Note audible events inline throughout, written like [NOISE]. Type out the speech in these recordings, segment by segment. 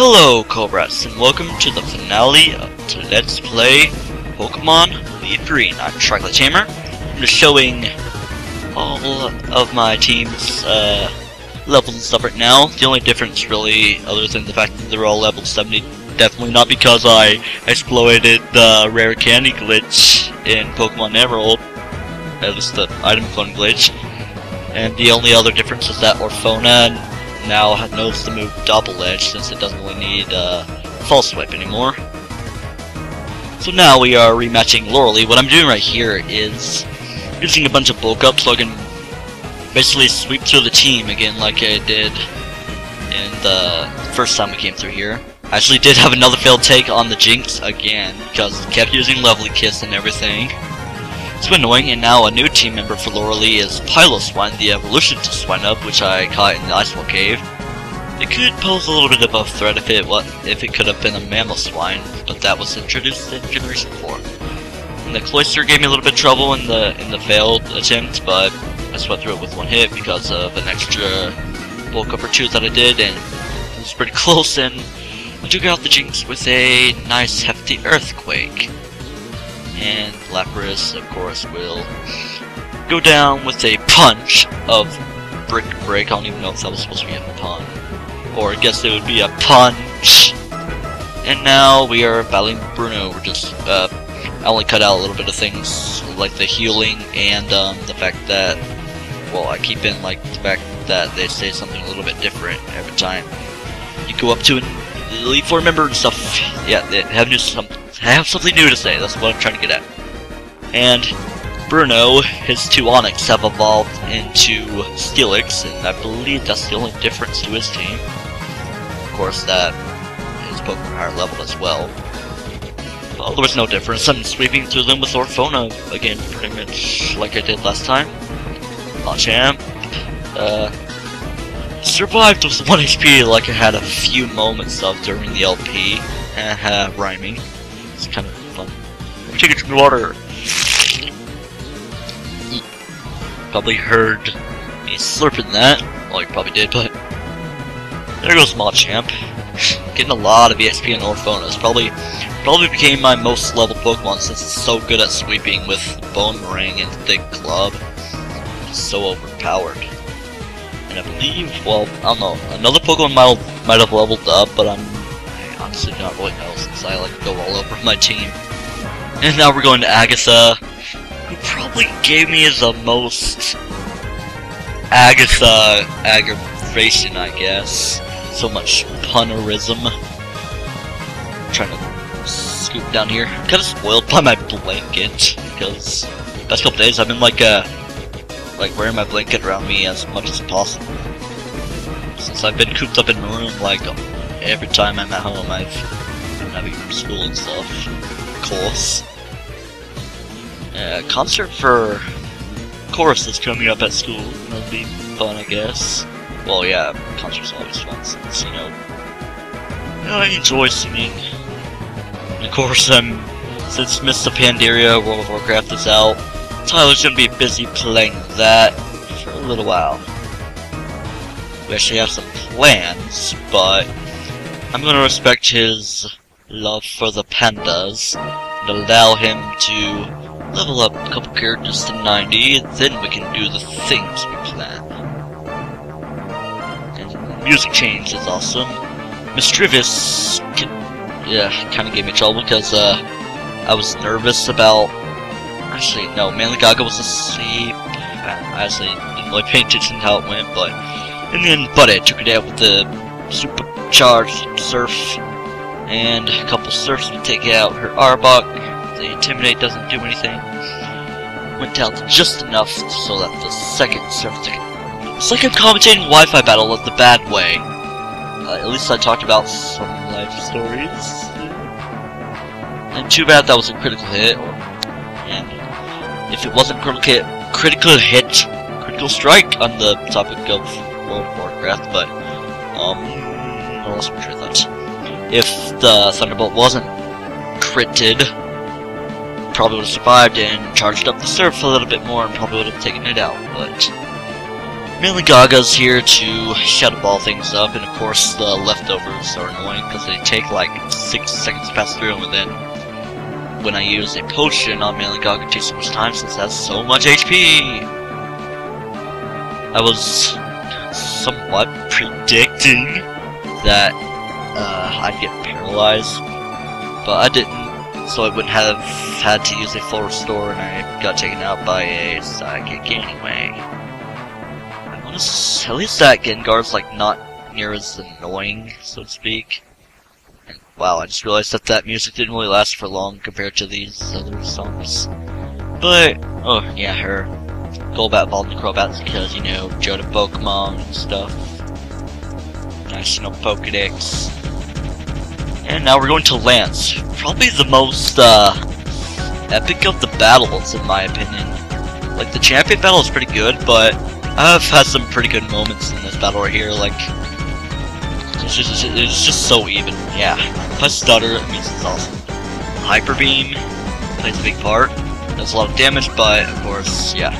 Hello, Cobras, and welcome to the finale of Let's Play Pokemon Leaf Green. I'm Tryclyde Tamer. I'm just showing all of my team's uh, levels and stuff right now. The only difference, really, other than the fact that they're all level 70, definitely not because I exploited the rare candy glitch in Pokemon Emerald, at least the item clone glitch. And the only other difference is that Orphona now knows the move Double Edge since it doesn't really need uh, False Swipe anymore. So now we are rematching Lorelei. What I'm doing right here is using a bunch of bulk up so I can basically sweep through the team again like I did in the first time we came through here. I actually did have another failed take on the Jynx again because kept using Lovely Kiss and everything. It's been annoying, and now a new team member for Lorelei is Piloswine, the evolution to Swinub, which I caught in the Icefall Cave. It could pose a little bit of a threat if it what if it could have been a Mamoswine, but that was introduced in Generation 4. And the Cloyster gave me a little bit of trouble in the in the failed attempt, but I swept through it with one hit because of an extra bulk up or two that I did, and it was pretty [LAUGHS] close, and I took out the Jynx with a nice hefty Earthquake and Lapras, of course, will go down with a punch of Brick Break. I don't even know if that was supposed to be a pun. Or I guess it would be a punch. And now we are battling Bruno. We're just, uh, I only cut out a little bit of things, like the healing and um, the fact that, well, I keep in, like, the fact that they say something a little bit different every time you go up to an Elite Four member and stuff. Yeah, they have new some I have something new to say, that's what I'm trying to get at. And Bruno, his two Onix have evolved into Steelix, and I believe that's the only difference to his team. Of course, that his Pokemon higher level as well. Well, there was no difference. I'm sweeping through them with Orphona again, pretty much like I did last time. Machamp, uh, survived with 1 HP like I had a few moments of during the LP. Haha, rhyming. It's kind of fun. Take a drink of water. Probably heard me slurping that. Well, you probably did, but there goes Machamp. [LAUGHS] Getting a lot of EXP in Orphonas. Probably, probably became my most level Pokemon since it's so good at sweeping with Bone Ring and Thick Club. So overpowered. And I believe, well, I don't know, another Pokemon might, might have leveled up, but I'm honestly not really know since I like go all over my team. And now we're going to Agatha, who probably gave me the most Agatha aggravation, I guess. So much punnerism. I'm trying to scoop down here. I'm kind of spoiled by my blanket because past couple days I've been like uh like wearing my blanket around me as much as possible. Since I've been cooped up in my room like every time I'm at home, I've been having school and stuff. Course. Yeah, concert for chorus is coming up at school. That'll be fun, I guess. Well, yeah, concerts always fun since, you know, I enjoy singing. And of course, um, since Mists of Pandaria World of Warcraft is out, Tyler's gonna be busy playing that for a little while. We actually have some plans, but I'm gonna respect his love for the pandas and allow him to level up a couple characters to 90, then we can do the things we plan. And music change is awesome. Misdreavus, yeah, kind of gave me trouble because uh, I was nervous about. Actually, no, Manly Gaga was asleep. I actually didn't really pay attention to how it went, but in the end, but I took it out with the super charged surf, and a couple surfs would take out her Arbok. The Intimidate doesn't do anything. Went down just enough so that the second surf took It's like I'm commentating Wi-Fi battle of the bad way. Uh, at least I talked about some life stories. And too bad that was a critical hit. And if it wasn't critical hit, critical hit, critical strike on the topic of World of Warcraft, but um, If the Thunderbolt wasn't critted, probably would have survived and charged up the surf a little bit more and probably would have taken it out, but Mainly Gaga's here to shadow ball things up, and of course the leftovers are annoying because they take like 6 seconds to pass through, and then when I use a potion on Mainly Gaga takes so much time since it has so much HP! I was somewhat predicting that uh, I'd get paralyzed, but I didn't, so I wouldn't have had to use a full restore, and I got taken out by a psychic anyway. I want to, at least that Gengar's like not near as annoying, so to speak. And, wow, I just realized that that music didn't really last for long compared to these other songs. But, oh yeah, her Golbat evolved into Crobat because, you know, Johto Pokemon and stuff. You Pokedex. And now we're going to Lance. Probably the most, uh, epic of the battles, in my opinion. Like, the champion battle is pretty good, but I've had some pretty good moments in this battle right here, like, it's just, it's just so even, yeah. Plus Stutter, it means it's awesome. Hyper Beam plays a big part, does a lot of damage, but, of course, yeah,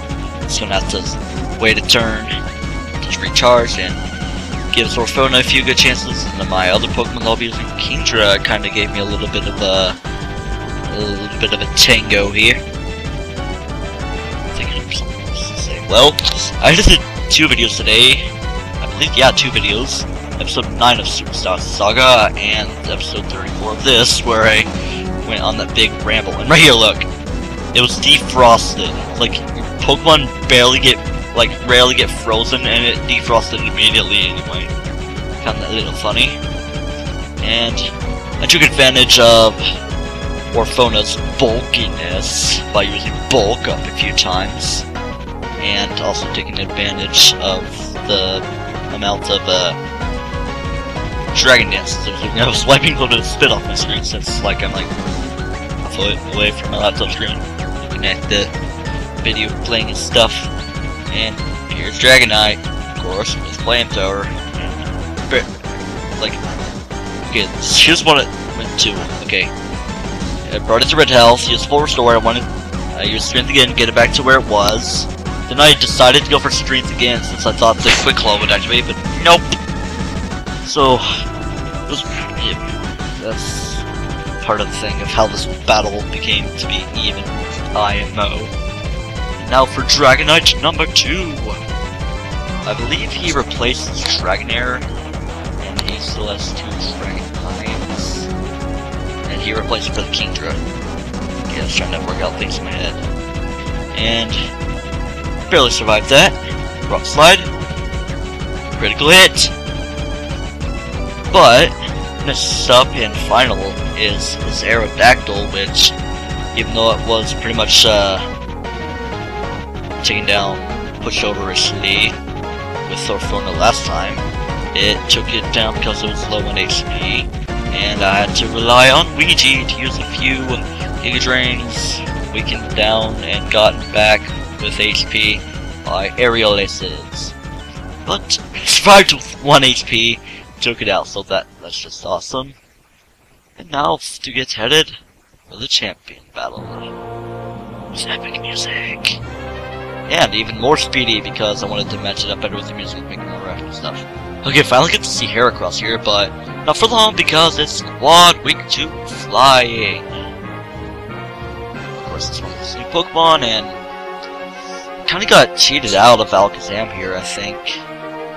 it's gonna have to wait a turn to recharge, and gives Orphona a few good chances, and my other Pokemon using, Kingdra, kind of gave me a little bit of a, a little bit of a tango here. Thinking of something else to say. Well, I just did two videos today. I believe, yeah, two videos. Episode 9 of Superstar Saga, and episode 34 of this, where I went on that big ramble. And right here, look. It was defrosted. Like, Pokemon barely get like rarely get frozen and it defrosted immediately anyway. Found that a little funny. And I took advantage of Orphona's bulkiness by using bulk up a few times. And also taking advantage of the amount of uh, Dragon Dance. So I was wiping a little bit of spit off my screen since like I'm like a foot away from my laptop screen looking at the video playing his stuff. And here's Dragonite, of course, with Flamethrower. But, like, okay, here's what it went to. Okay, I brought it to Red Health, used full restore, I wanted, I used Strength again, get it back to where it was. Then I decided to go for Strength again since I thought the Quick Claw would activate, but nope. So, it was, yeah, that's part of the thing of how this battle became to be even IMO. Now for Dragonite number 2. I believe he replaces Dragonair, and has two Dragonites. And he replaced it the Kingdra. Okay, I was trying to work out things in my head. And barely survived that. Rock Slide. Critical hit. But next up and final is Aerodactyl, which even though it was pretty much uh, down, pushed over its knee with Thorfona last time, it took it down because it was low on HP, and I had to rely on Ouija to use a few Giga Drains, weakened down, and gotten back with HP by Aerial Aces. But survived with 1 HP, took it out, so that that's just awesome. And now to get headed for the champion battle. It's epic music. And even more speedy because I wanted to match it up better with the music, make more rapid stuff. Okay, finally get to see Heracross here, but not for long because it's Squad Week 2 Flying. Of course, this one's new Pokemon, and kind of got cheated out of Alakazam here, I think,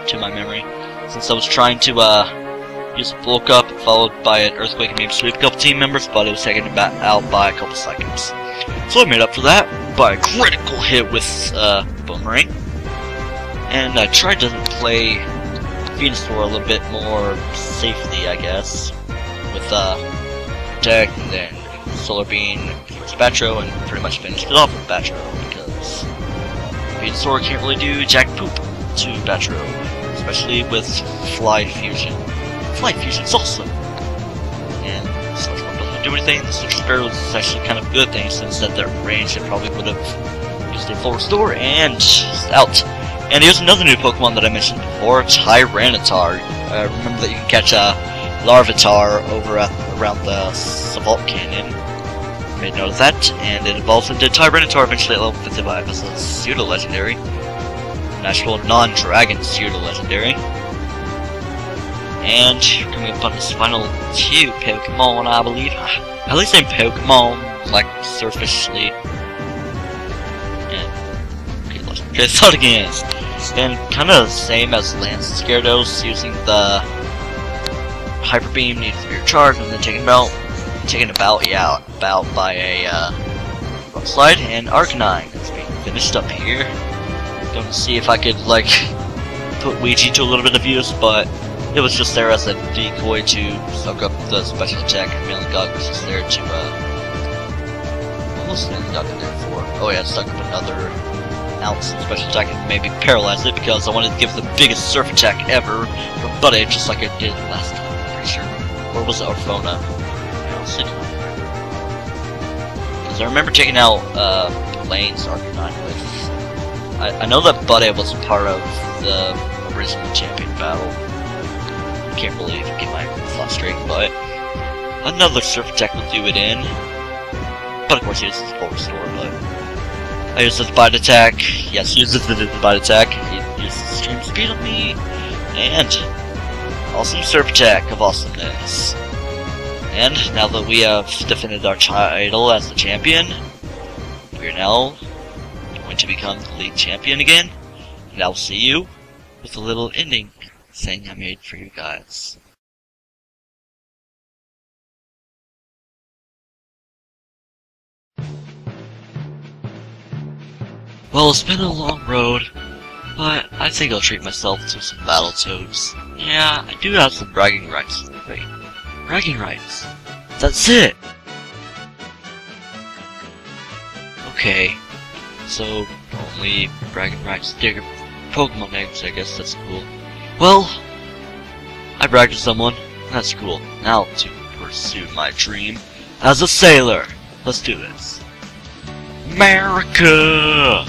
to my memory, since I was trying to uh, use bulk up followed by an Earthquake and maybe sweep a couple team members, but it was taken out by a couple seconds. So I made up for that by a critical hit with uh, Bonemerang. And I tried to play Venusaur a little bit more safely, I guess, with uh, Protect and then Solar Beam Batro and pretty much finished it off with Batro because Venusaur can't really do jack poop to Batro, especially with Fly Fusion. Fly Fusion's awesome! Do anything, the Sitrus Berry is actually kind of a good thing since at their range it probably would have used a full restore and out. And here's another new Pokemon that I mentioned before, Tyranitar. Uh, remember that you can catch a Larvitar over at, around the Sevault Canyon. Made note of that, and it evolves into Tyranitar eventually at level 55 as a pseudo-legendary. an actual non-dragon Cyrodiil legendary. And coming up on this final two Pokemon, I believe. At least I'm Pokemon, like, surfacely. Okay, let's try again. And kind of the same as Lance Gyarados, using the Hyper Beam needs to be recharged and then taken about, taken about, yeah, about by a, uh, Slide and Arcanine. It's being finished up here. Gonna see if I could, like, [LAUGHS] put Ouija to a little bit of use, but it was just there as a decoy to suck up the special attack. Meowingug was just there to, uh... What was Meowingug in there for? Oh yeah, suck up another ounce special attack and maybe paralyze it because I wanted to give the biggest surf attack ever from Buddy, just like I did last time, I'm pretty sure. Or was it Arfona? Because I remember taking out, uh, Lane's Arcanine with... I, I know that Buddy was part of the original champion battle can't believe I get my straight, but another surf attack will do it in. But of course he uses full restore, but I use the bite attack. Yes, he uses the bite attack. He uses extreme speed on me. And awesome surf attack of awesomeness. And now that we have defended our title as the champion, we are now going to become the league champion again. And I'll see you with a little ending thing I made for you guys. Well, it's been a long road, but I think I'll treat myself to some battle Battletoads. Yeah, I do have some bragging rights. Wait, bragging rights? That's it! Okay, so only bragging rights, digger Pokemon names, I guess that's cool. Well, I bragged to someone. That's cool. Now to pursue my dream as a sailor. Let's do this. America!